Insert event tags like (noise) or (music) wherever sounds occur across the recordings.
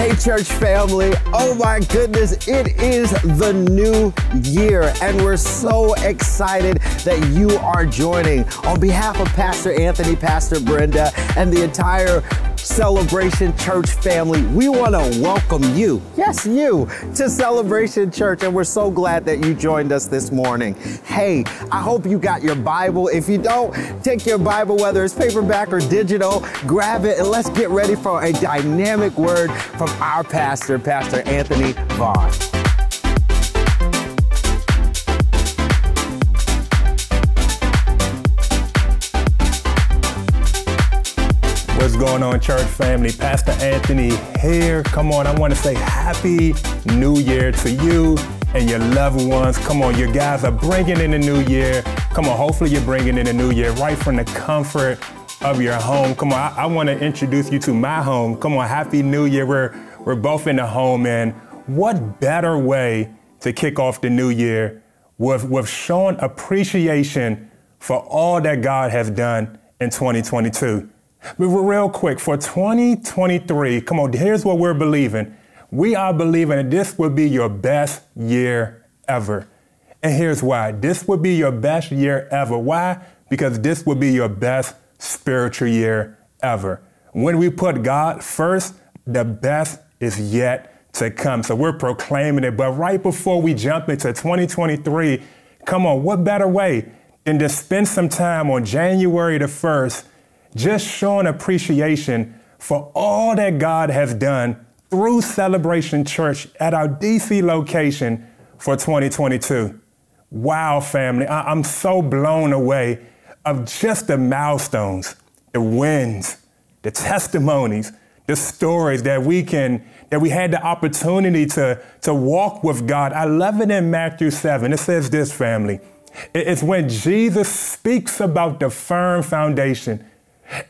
Hey, church family. Oh my goodness, it is the new year, and we're so excited that you are joining. On behalf of Pastor Anthony, Pastor Brenda, and the entire Celebration Church family, we want to welcome you, yes, you, to Celebration Church, and we're so glad that you joined us this morning. Hey, I hope you got your Bible. If you don't, take your Bible, whether it's paperback or digital, grab it, and let's get ready for a dynamic word from our pastor, Pastor Anthony Vaughn. What's going on, church family? Pastor Anthony here. Come on, I want to say Happy New Year to you and your loved ones. Come on, you guys are bringing in the new year. Come on, hopefully you're bringing in the new year right from the comfort of your home. Come on, I, I want to introduce you to my home. Come on, Happy New Year. We're, we're both in the home, and what better way to kick off the new year with, with showing appreciation for all that God has done in 2022. But real quick, for 2023, come on, here's what we're believing. We are believing that this will be your best year ever. And here's why. This will be your best year ever. Why? Because this will be your best spiritual year ever. When we put God first, the best is yet to come. So we're proclaiming it. But right before we jump into 2023, come on, what better way than to spend some time on January the 1st just showing appreciation for all that God has done through Celebration Church at our DC location for 2022. Wow, family, I- am so blown away of just the milestones, the wins, the testimonies, the stories that we can that we had the opportunity to, to walk with God. I love it in Matthew 7. It says this, family. It's when Jesus speaks about the firm foundation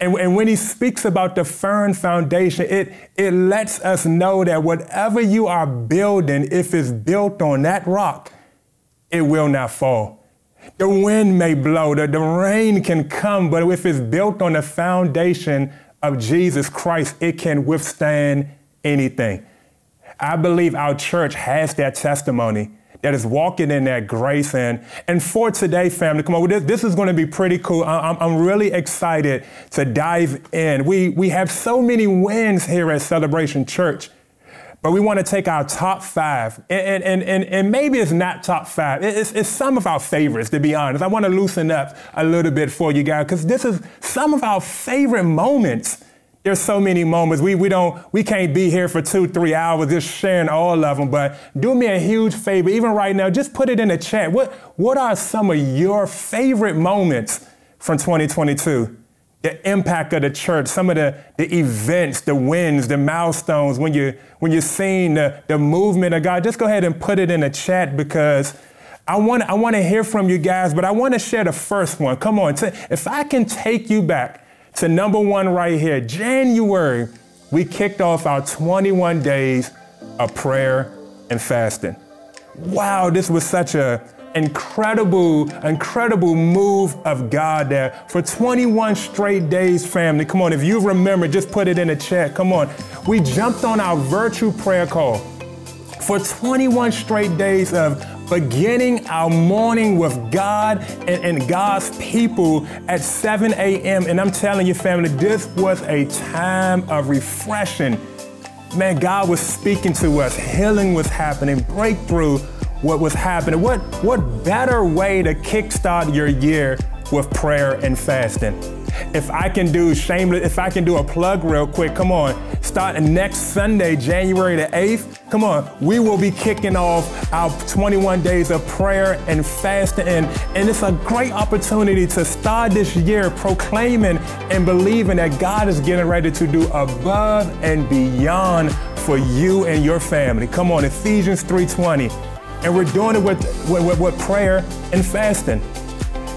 and, and when he speaks about the firm foundation, it, it lets us know that whatever you are building, if it's built on that rock, it will not fall. The wind may blow, the, the rain can come, but if it's built on the foundation of Jesus Christ, it can withstand anything. I believe our church has that testimony that is walking in that grace. And, and for today, family, come on, this, this is going to be pretty cool. I, I'm, I'm really excited to dive in. We, we have so many wins here at Celebration Church. But we want to take our top five, and, and, and, and maybe it's not top five. It's, it's some of our favorites, to be honest. I want to loosen up a little bit for you guys, because this is some of our favorite moments there's so many moments. We, we don't, we can't be here for two, three hours just sharing all of them. But do me a huge favor, even right now, just put it in the chat. What, what are some of your favorite moments from 2022? The impact of the church, some of the, the events, the wins, the milestones, when you when you're seeing the, the movement of God, just go ahead and put it in the chat because I want I want to hear from you guys, but I want to share the first one. Come on, if I can take you back to number one right here. January, we kicked off our 21 days of prayer and fasting. Wow, this was such a incredible, incredible move of God there for 21 straight days, family. Come on, if you remember, just put it in the chat. Come on. We jumped on our virtual prayer call for 21 straight days of beginning our morning with God and, and God's people at 7 a.m. And I'm telling you, family, this was a time of refreshing. Man, God was speaking to us, healing was happening, breakthrough what was happening. What, what better way to kickstart your year with prayer and fasting? If I can do shameless, if I can do a plug real quick, come on. Starting next Sunday, January the 8th, come on. We will be kicking off our 21 days of prayer and fasting. And, and it's a great opportunity to start this year proclaiming and believing that God is getting ready to do above and beyond for you and your family. Come on, Ephesians 3.20. And we're doing it with, with, with prayer and fasting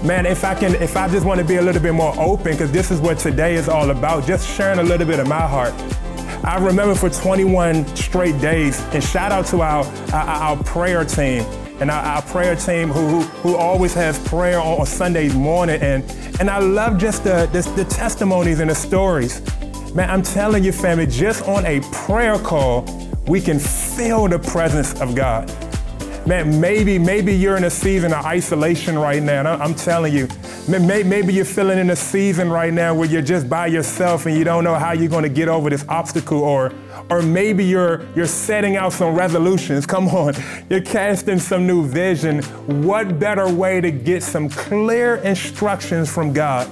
man, if I can, if I just want to be a little bit more open, because this is what today is all about, just sharing a little bit of my heart. I remember for 21 straight days, and shout out to our, our, prayer team and our, prayer team who, who, who, always has prayer on, on Sunday morning. And, and I love just the, the, the testimonies and the stories Man, I'm telling you, family, just on a prayer call, we can feel the presence of God. Man, maybe, maybe you're in a season of isolation right now. And I'm telling you, maybe you're feeling in a season right now where you're just by yourself and you don't know how you're going to get over this obstacle or or maybe you're you're setting out some resolutions. (laughs) Come on. You're casting some new vision. What better way to get some clear instructions from God?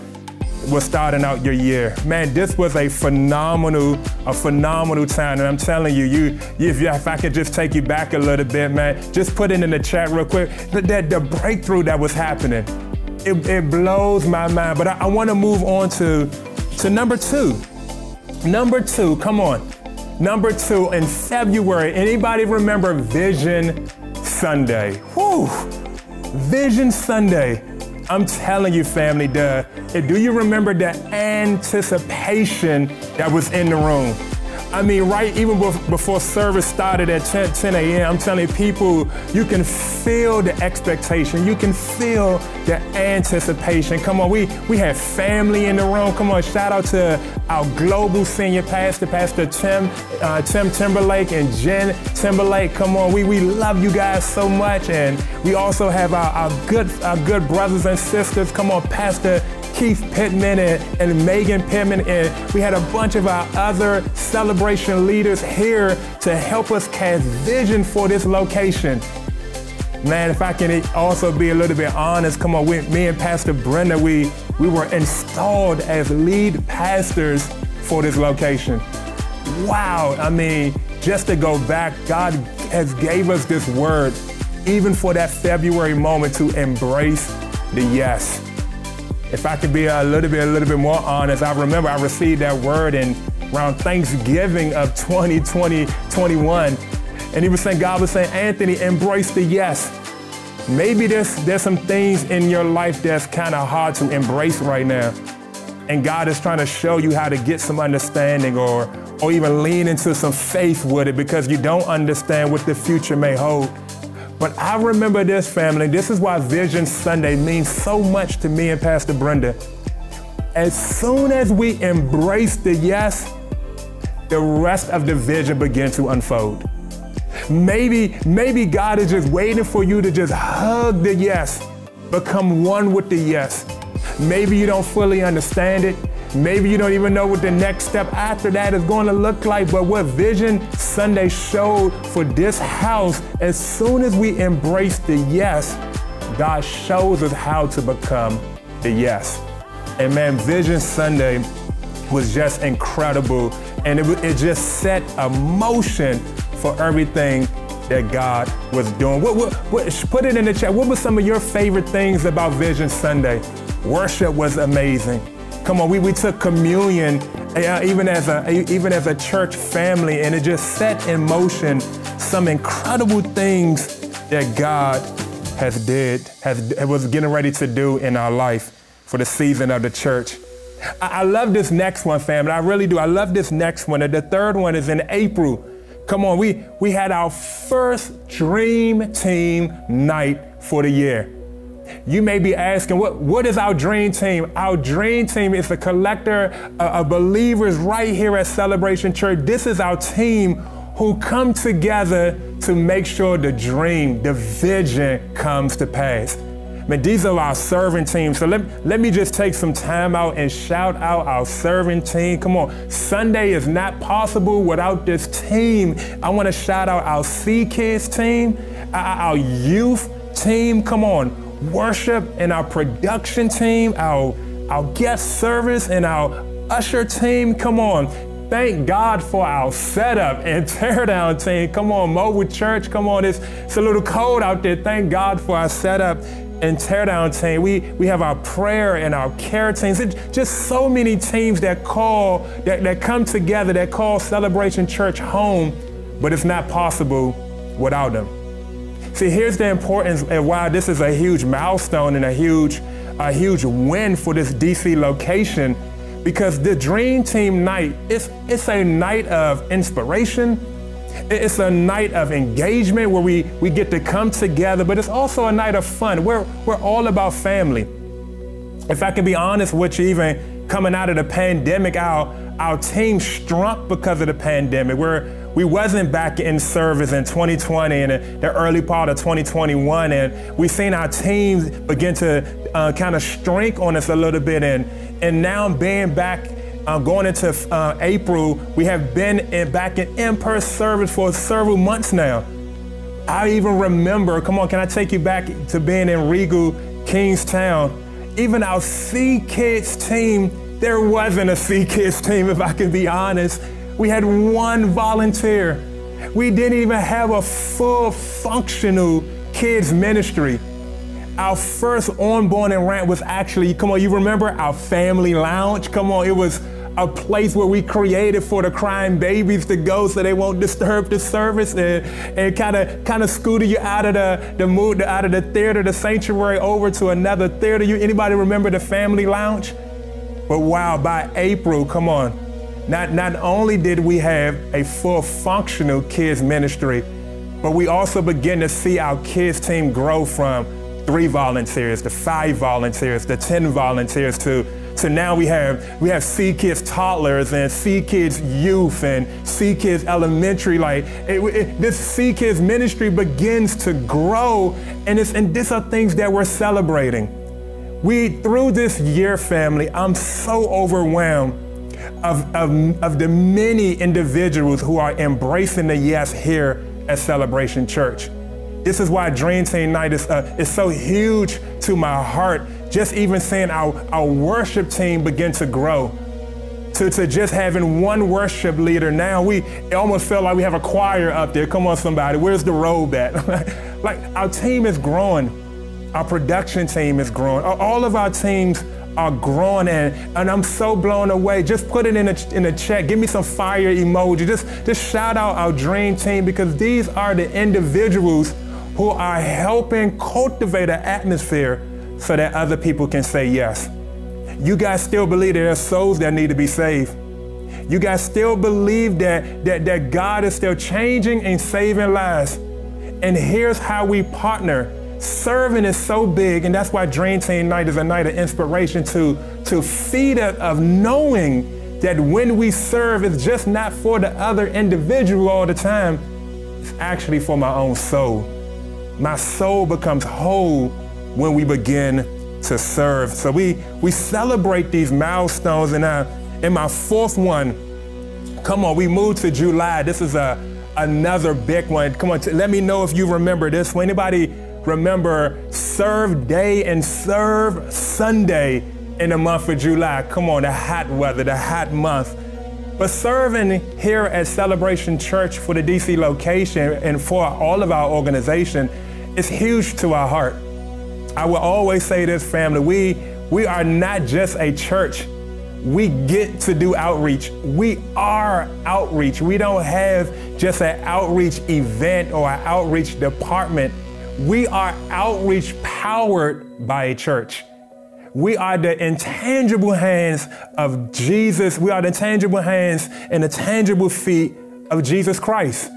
Was starting out your year. Man, this was a phenomenal, a phenomenal time. And I'm telling you, you, if, if I could just take you back a little bit, man, just put it in the chat real quick. That the breakthrough that was happening, it, it blows my mind. But I, I want to move on to, to number two. Number two, come on. Number two, in February, anybody remember Vision Sunday? Whew, Vision Sunday. I'm telling you, family, the, do you remember the anticipation that was in the room? I mean, right even before service started at 10, 10 a.m., I'm telling people, you can feel the expectation. You can feel the anticipation. Come on, we, we have family in the room. Come on, shout out to our global senior pastor, Pastor Tim, uh, Tim Timberlake and Jen Timberlake. Come on, we, we love you guys so much. And we also have our, our good, our good brothers and sisters. Come on, Pastor Keith Pittman and, and Megan Pittman, and we had a bunch of our other celebration leaders here to help us cast vision for this location. Man, if I can also be a little bit honest, come on, we, me and Pastor Brenda, we, we were installed as lead pastors for this location. Wow, I mean, just to go back, God has gave us this word, even for that February moment to embrace the yes. If I could be a little bit, a little bit more honest, I remember I received that word in around Thanksgiving of 2020, 21. And he was saying, God was saying, Anthony, embrace the yes. Maybe there's, there's some things in your life that's kind of hard to embrace right now. And God is trying to show you how to get some understanding or, or even lean into some faith with it because you don't understand what the future may hold. But I remember this family. This is why Vision Sunday means so much to me and Pastor Brenda. As soon as we embrace the yes, the rest of the vision begin to unfold. Maybe, maybe God is just waiting for you to just hug the yes, become one with the yes. Maybe you don't fully understand it. Maybe you don't even know what the next step after that is going to look like, but what Vision Sunday showed for this house, as soon as we embrace the yes, God shows us how to become the yes. And man, Vision Sunday was just incredible. And it, it just set a motion for everything that God was doing. What, what, what, put it in the chat. What were some of your favorite things about Vision Sunday? Worship was amazing. Come on, we, we took communion uh, even as a even as a church family, and it just set in motion some incredible things that God has did has was getting ready to do in our life for the season of the church. I, I love this next one, family. I really do. I love this next one. The third one is in April. Come on, we we had our first dream team night for the year. You may be asking, what, what is our dream team? Our dream team is a collector uh, of believers right here at Celebration Church. This is our team who come together to make sure the dream, the vision comes to pass. Man, these are our serving team. So let, let me just take some time out and shout out our serving team. Come on. Sunday is not possible without this team. I want to shout out our C Kids team, uh, our youth team. Come on worship and our production team, our, our guest service, and our usher team. Come on. Thank God for our setup and (laughs) teardown team. Come on, Mobile Church. Come on, it's, it's a little cold out there. Thank God for our setup and teardown team. We, we have our prayer and our care teams. It's just so many teams that call, that, that come together, that call Celebration Church home, but it's not possible without them. See, here's the importance and why this is a huge milestone and a huge, a huge win for this DC location because the Dream Team night, it's, it's a night of inspiration. It's a night of engagement where we, we get to come together, but it's also a night of fun. We're, we're all about family. If I can be honest with you, even coming out of the pandemic, our, our team shrunk because of the pandemic. We're, we wasn't back in service in 2020 and the early part of 2021, and we've seen our teams begin to uh, kind of shrink on us a little bit. And, and now being back uh, going into uh, April, we have been in, back in in-person service for several months now. I even remember, come on, can I take you back to being in Regal, Kingstowne? Even our C Kids team, there wasn't a C Kids team, if I can be honest. We had one volunteer. We didn't even have a full functional kids ministry. Our first onboarding rant was actually, come on, you remember our family lounge? Come on, it was a place where we created for the crying babies to go so they won't disturb the service and, and kind of kind of scooter you out of the, the mood out of the theater, the sanctuary over to another theater. You anybody remember the family lounge? But wow, by April, come on. Not not only did we have a full functional kids ministry, but we also begin to see our kids team grow from three volunteers to five volunteers to 10 volunteers to so now we have we have C Kids toddlers and C Kids youth and C Kids elementary. Like it, it, this C Kids ministry begins to grow, and it's and these are things that we're celebrating. We through this year, family. I'm so overwhelmed of, of, of the many individuals who are embracing the yes here at Celebration Church. This is why Dream Team Night is, uh, is so huge to my heart. Just even seeing our, our worship team begin to grow. To, to just having one worship leader now, we almost felt like we have a choir up there. Come on, somebody, where's the robe at? (laughs) like our team is growing. Our production team is growing. All of our teams are growing and, and I'm so blown away. Just put it in a, in chat. Give me some fire emoji. Just, just shout out our dream team because these are the individuals who are helping cultivate an atmosphere so that other people can say yes. You guys still believe there are souls that need to be saved. You guys still believe that, that, that God is still changing and saving lives. And here's how we partner. Serving is so big, and that's why Dream Team Night is a night of inspiration to, to feed us of knowing that when we serve, it's just not for the other individual all the time. It's actually for my own soul. My soul becomes whole when we begin to serve. So we, we celebrate these milestones. And I, in my fourth one, come on, we moved to July. This is a, another big one. Come on, let me know if you remember this. Anybody remember Serve Day and Serve Sunday in the month of July? Come on, the hot weather, the hot month. But serving here at Celebration Church for the DC location and for all of our organization is huge to our heart. I will always say this, family, we, we are not just a church. We get to do outreach. We are outreach. We don't have just an outreach event or an outreach department. We are outreach powered by a church. We are the intangible hands of Jesus. We are the tangible hands and the tangible feet of Jesus Christ.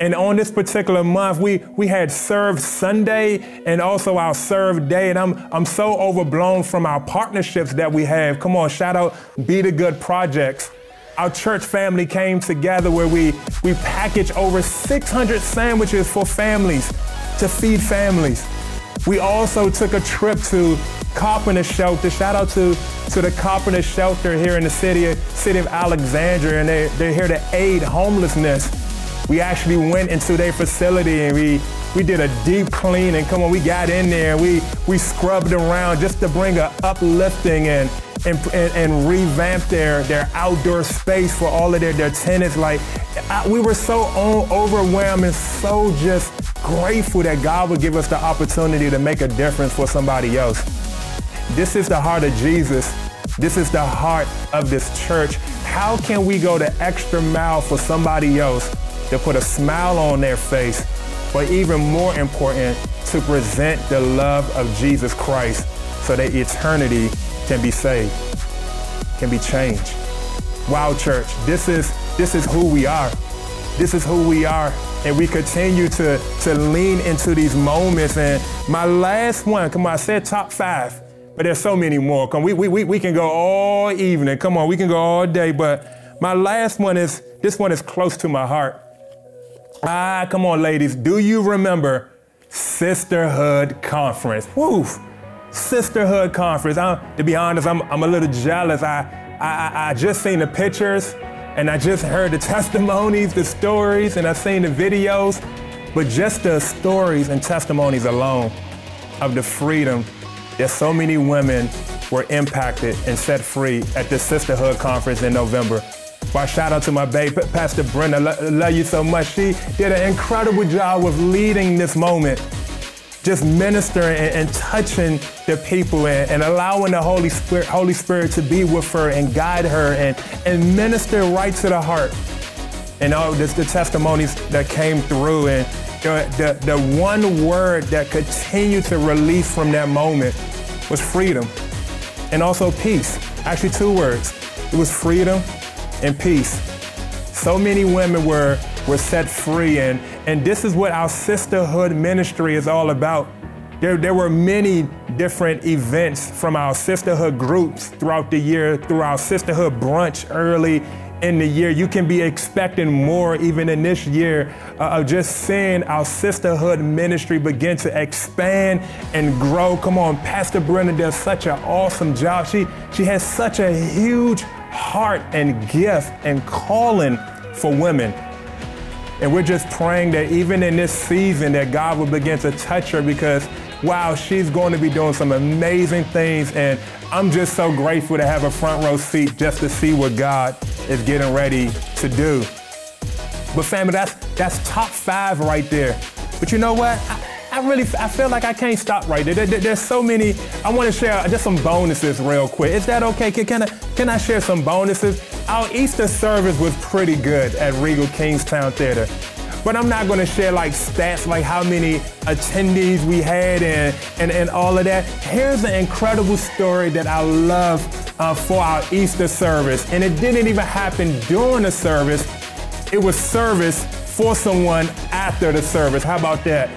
And on this particular month, we, we had Serve Sunday and also our Serve Day. And I'm, I'm so overblown from our partnerships that we have. Come on, shout out Be the Good Projects. Our church family came together where we, we packaged over 600 sandwiches for families to feed families. We also took a trip to Carpenter Shelter. Shout out to, to the Carpenter Shelter here in the city, city of Alexandria, and they, they're here to aid homelessness. We actually went into their facility and we, we did a deep clean and come on, we got in there and we, we scrubbed around just to bring a uplifting and, and, and, and, revamp their, their outdoor space for all of their, their tenants. Like, I, we were so overwhelmed and so just grateful that God would give us the opportunity to make a difference for somebody else. This is the heart of Jesus. This is the heart of this church. How can we go the extra mile for somebody else to put a smile on their face, but even more important, to present the love of Jesus Christ so that eternity can be saved, can be changed. Wow, church, this is, this is who we are. This is who we are. And we continue to, to lean into these moments. And my last one, come on, I said top five. but there's so many more. Come, we, we, we can go all evening. Come on, we can go all day. But my last one is this one is close to my heart. Ah, come on, ladies. Do you remember Sisterhood Conference? Woof. Sisterhood Conference. I, to be honest, I'm, I'm a little jealous. I, I, I just seen the pictures and I just heard the (laughs) testimonies, the stories, and I've seen the videos. But just the stories and testimonies alone of the freedom that so many women were impacted and set free at the Sisterhood Conference in November. Well, shout out to my babe, Pastor Brenda. love you so much. She did an incredible job with leading this moment just ministering and, and touching the people and, and, allowing the Holy Spirit, Holy Spirit to be with her and guide her and, and minister right to the heart. And all this, the testimonies that came through and the, the, the one word that continued to release from that moment was freedom and also peace. Actually, two words. It was freedom and peace. So many women were were set free. And, and this is what our sisterhood ministry is all about. There, there were many different events from our sisterhood groups throughout the year, through our sisterhood brunch early in the year. You can be expecting more even in this year uh, of just seeing our sisterhood ministry begin to expand and grow. Come on, Pastor Brenda does such an awesome job. She, she has such a huge heart and gift and calling for women. And we're just praying that even in this season that God will begin to touch her because wow, she's going to be doing some amazing things. And I'm just so grateful to have a front row seat just to see what God is getting ready to do. But family, that's that's top five right there. But you know what? I, I really I feel like I can't stop right there. there, there there's so many. I want to share just some bonuses real quick. Is that okay? Can, can I can I share some bonuses? Our Easter service was pretty good at Regal Kingstowne Theater. But I'm not gonna share like stats like how many attendees we had and, and, and all of that. Here's an incredible story that I love uh, for our Easter service. And it didn't even happen during the service. It was service for someone after the service. How about that?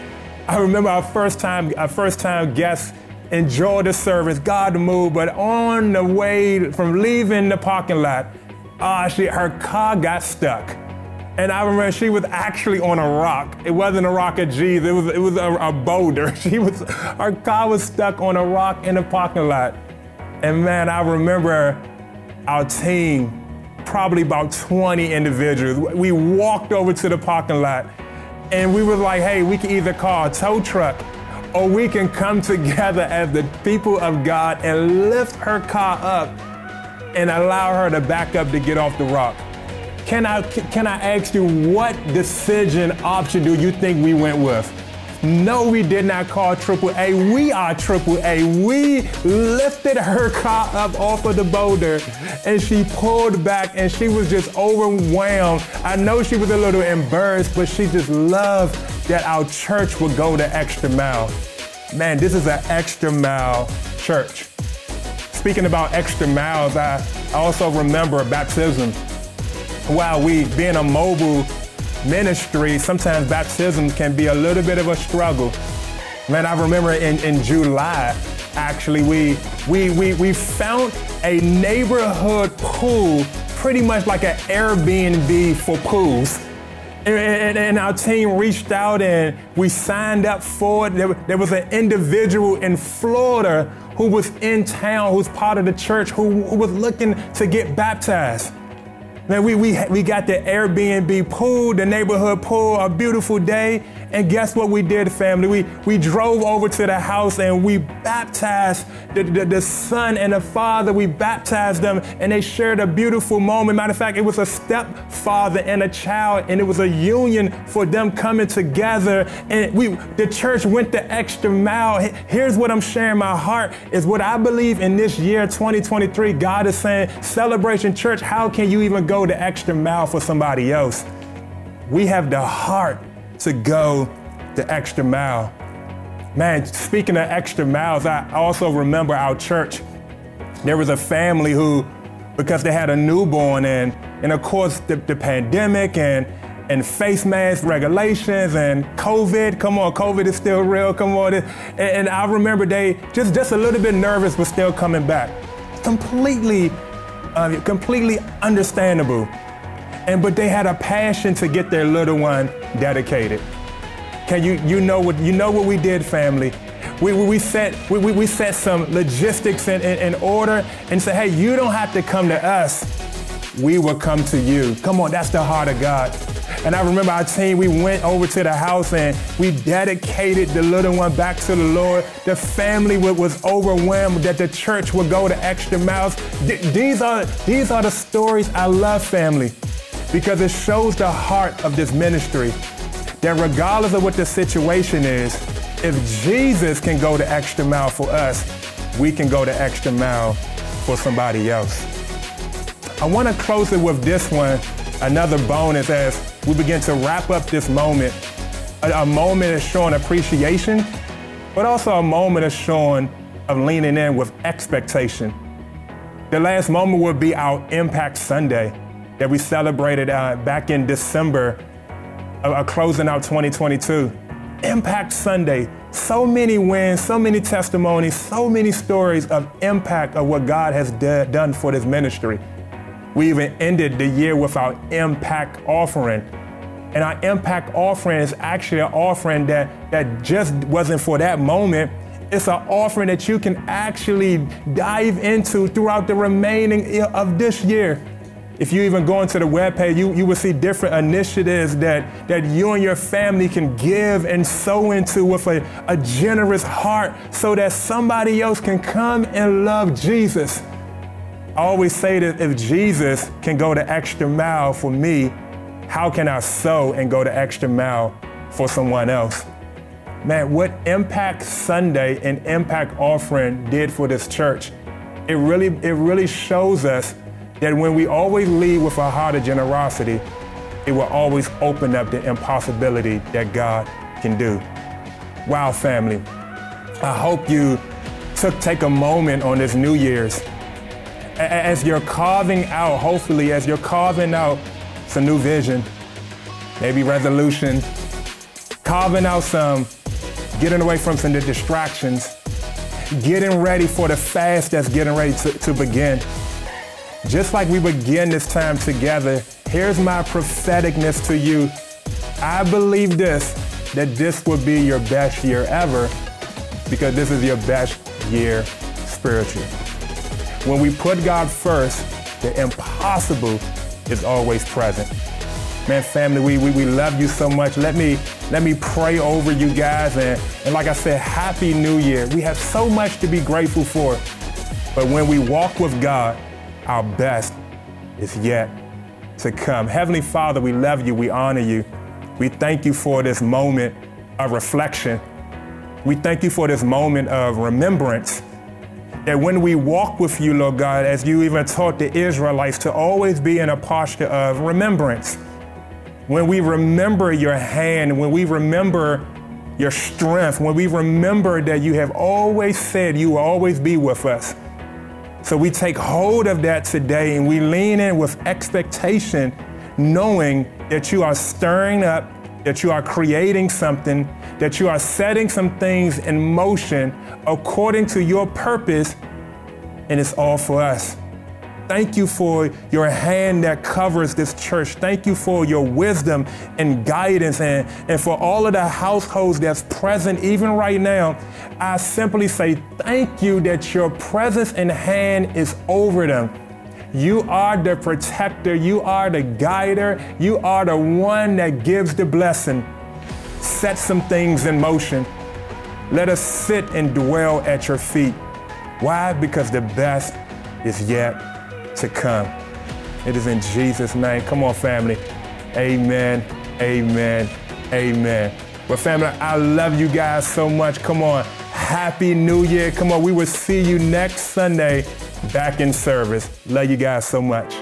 I remember our first time, our first time guests enjoyed the service, God moved, but on the way from leaving the parking lot, uh, she, her car got stuck. And I remember she was actually on a rock. It wasn't a rock of Jesus, it was, it was a, a boulder. (laughs) She was, her car was stuck on a rock in the parking lot. And man, I remember our team, probably about 20 individuals, we walked over to the parking lot and we were like, hey, we can either call a tow truck or we can come (laughs) together as the people of God and lift her car up and allow her to back up to get off the rock. Can I, can I ask you what decision option do you think we went with? No, we did not call AAA. We are AAA. We lifted her car up off of the boulder and she pulled back and she was just overwhelmed. I know she was a little embarrassed, but she just loved that our church would go the extra mile. Man, this is an extra mile church. Speaking about extra miles, I also remember baptism. While we being a mobile ministry, sometimes baptism can be a little bit of a struggle. Man, I remember in, in July, actually, we, we, we, we found a neighborhood pool, pretty much like an Airbnb for pools. And, and, and, our team reached out and we signed up for it. There, there was an individual in Florida who was in town, who's part of the church, who, who was looking to get baptized. Man, we, we, we got the Airbnb pool, the neighborhood pool, a beautiful day. And guess what we did, family? We, we drove over to the house and we baptized the, the, the son and the father. We baptized them and they shared a beautiful moment. Matter of fact, it was a stepfather and a child, and it was a union for them coming together. And we, the church went the extra mile. Here's what I'm sharing my heart is what I believe in this year, 2023. God is saying, Celebration Church, how can you even go the extra mile for somebody else? We have the heart to go the extra mile. Man, speaking of extra miles, I also remember our church. There was a family who, because they had a newborn, and, and of course, the, the pandemic and and face mask regulations and COVID. Come on, COVID is still real. Come on. And, and I remember they just, just a little bit nervous, but still coming back. Completely, uh, completely understandable. And but they had a passion to get their little one dedicated. Can you you know what you know what we did, family? We, we, we set we, we, set some logistics in, in, in order and said, hey, you don't have to come to us. We will come to you. Come on, that's the heart of God. And I remember our team, we went over to the house and we dedicated the little one back to the Lord. The family was overwhelmed that the church would go to extra miles. These are, these are the stories I love, family, because it shows the heart of this ministry that regardless of what the situation is, if Jesus can go the extra mile for us, we can go the extra mile for somebody else. I want to close it with this one, another bonus as we begin to wrap up this moment, a, a moment of showing appreciation, but also a moment of showing of leaning in with expectation. The last moment will be our Impact Sunday that we celebrated uh, back in December, uh, uh closing out 2022. Impact Sunday, so many wins, so many testimonies, so many stories of impact of what God has done for this ministry. We even ended the year with our impact offering. And our impact offering is actually an offering that, that just wasn't for that moment. It's an offering that you can actually dive into throughout the remaining of this year. If you even go into the webpage, you, you will see different initiatives that, that you and your family can give and sow into with a, a generous heart so that somebody else can come and love Jesus. I always say that if Jesus can go the extra mile for me, how can I sow and go the extra mile for someone else? Man, what Impact Sunday and Impact Offering did for this church, it really, it really shows us that when we always lead with a heart of generosity, it will always open up the impossibility that God can do. Wow, family. I hope you took take a moment on this New Year's as you're carving out, hopefully, as you're carving out some new vision, maybe resolution, carving out some, getting away from some of the distractions, getting ready for the fast that's getting ready to, to begin. Just like we begin this time together, here's my propheticness to you. I believe this, that this will be your best year ever because this is your best year spiritually. When we put God first, the impossible is always present. Man, family, we, we, we love you so much. Let me, let me pray over you guys. And, and like I said, Happy New Year. We have so much to be grateful for. But when we walk with God, our best is yet to come. Heavenly Father, we love you. We honor you. We thank you for this moment of reflection. We thank you for this moment of remembrance that when we walk with you, Lord God, as you even taught the Israelites to always be in a posture of remembrance. When we remember your hand, when we remember your strength, when we remember that you have always said you will always be with us. So we take hold of that today and we lean in with expectation, knowing that you are stirring up that you are creating something, that you are setting some things in motion according to your purpose, and it's all for us. Thank you for your hand that covers this church. Thank you for your wisdom and guidance and, and for all of the households that's present even right now. I simply say thank you that your presence and hand is over them. You are the protector. You are the guider. You are the one that gives the blessing. Set some things in motion. Let us sit and dwell at your feet. Why? Because the best is yet to come. It is in Jesus' name. Come on, family. Amen. Amen. Amen. Well, family, I love you guys so much. Come on. Happy New Year. Come on. We will see you next Sunday back in service. Love you guys so much.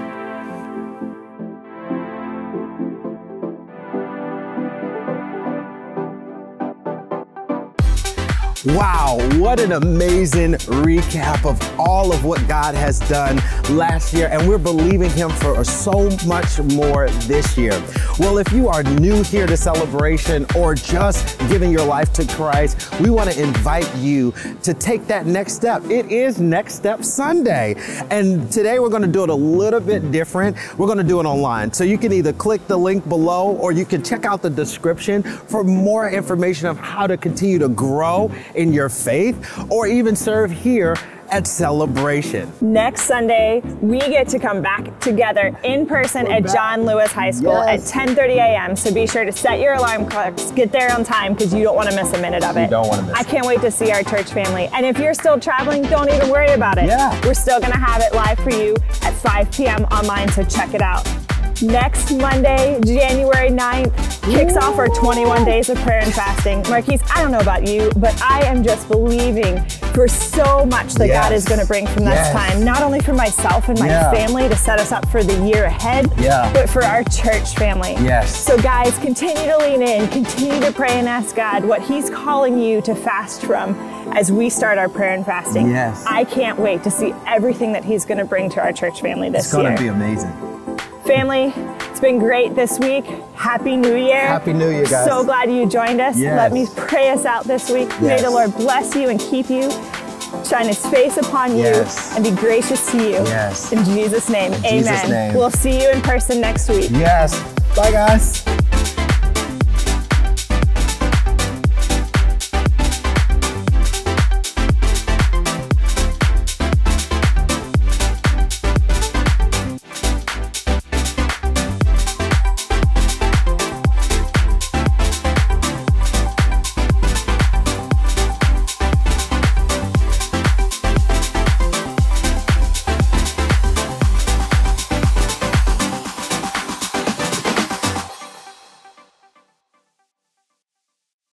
Wow, what an amazing recap of all of what God has done last year, and we're believing Him for so much more this year. Well, if you are new here to celebration or just giving your life to Christ, we want to invite you to take that next step. It is Next Step Sunday, and today we're going to do it a little bit different. We're going to do it online. So you can either click the link below or you can check out the description for more information of how to continue to grow in your faith or even serve here at Celebration. Next Sunday, we get to come back together in person We're at back. John Lewis High School yes. at 10:30 a.m. So be sure to set your alarm clocks, get there on time because you don't want to miss a minute of it. You don't want to miss. I can't wait to see our church family. And if you're still traveling, don't even worry about it. Yeah. We're still going to have it live for you at 5 p.m. online, so check it out. Next Monday, January 9th, kicks Ooh. off our 21 days of prayer and fasting. Marquise, I don't know about you, but I am just believing for so much that yes. God is going to bring from yes. this time, not only for myself and my yeah. family to set us up for the year ahead, yeah. but for our church family. Yes. So, guys, continue to lean in, continue to pray and ask God what He's calling you to fast from as we start our prayer and fasting. Yes. I can't wait to see everything that He's going to bring to our church family this year. It's going to be amazing. Family, it's been great this week. Happy New Year. Happy New Year, guys. So glad you joined us. Yes. Let me pray us out this week. Yes. May the Lord bless you and keep you, shine his face upon you, yes. and be gracious to you. Yes. In Jesus' name, in amen. Jesus name. We'll see you in person next week. Yes. Bye, guys.